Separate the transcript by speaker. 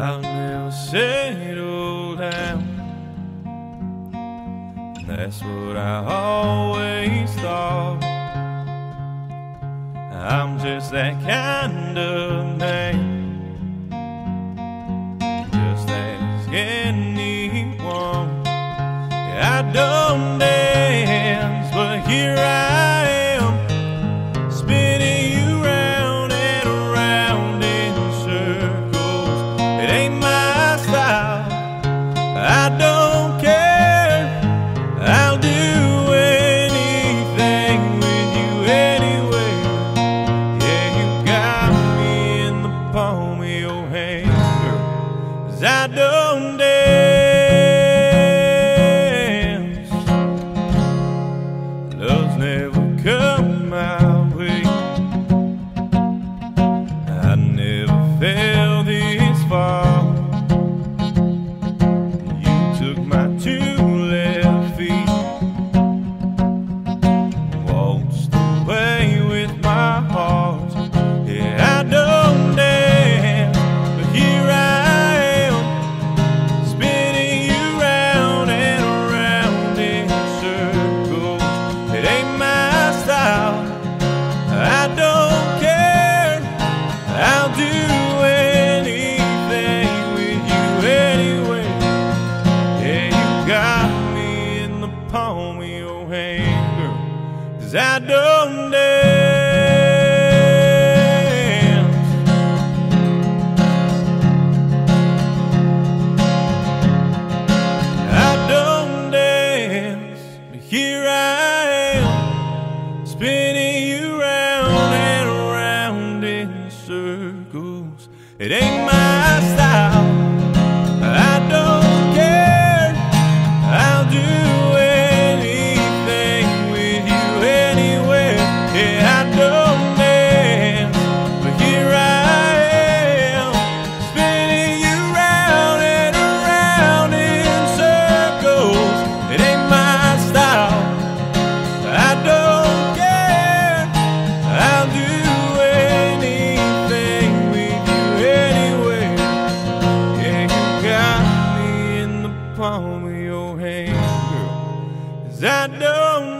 Speaker 1: I'll never settle down. That's what I always thought. I'm just that kind of man. Just ask anyone. I don't dance, but here I your hand, girl. 'Cause I don't palm of your hand. Cause I don't dance. I don't dance, but here I am, spinning you round and around in circles. It ain't my style. that don't